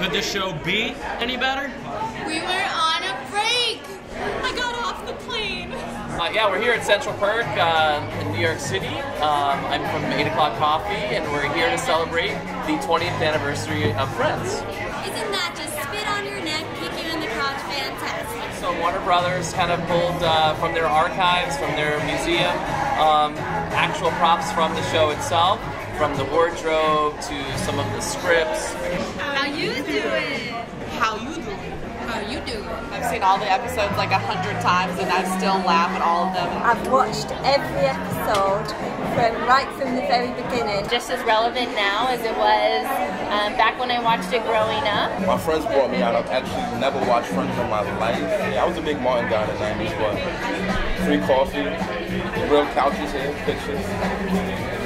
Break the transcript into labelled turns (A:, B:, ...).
A: Would the show be any better?
B: We were on a break. I got off the plane.
C: Uh, yeah, we're here at Central Perk uh, in New York City. Um, I'm from 8 O'Clock Coffee, and we're here to celebrate the 20th anniversary of Friends.
B: Isn't that just spit on your neck, kick you in the crotch, fantastic?
C: So Warner Brothers kind of pulled uh, from their archives, from their museum, um, actual props from the show itself, from the wardrobe to some of the scripts.
B: You doing?
D: I've seen all the episodes like a hundred times and I still laugh at all of them.
E: I've watched every episode from right from the very beginning.
F: Just as relevant now as it was um, back when I watched it growing up.
G: My friends brought me out. I've actually never watched Friends in my life. Yeah, I was a big Martin guy in the 90s, but free coffee, real couches here, pictures.